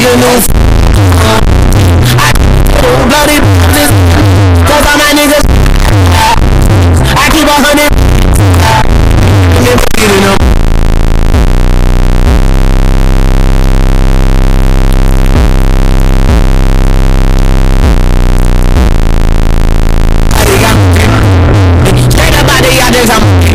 you new I bloody bitches Cause all my niggas I keep a hundred. I'm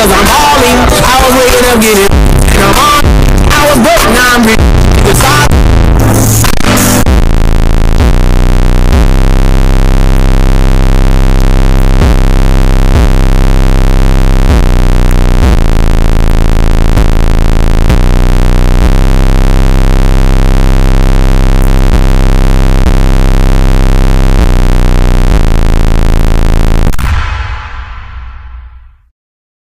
cause I'm calling, I was waking up getting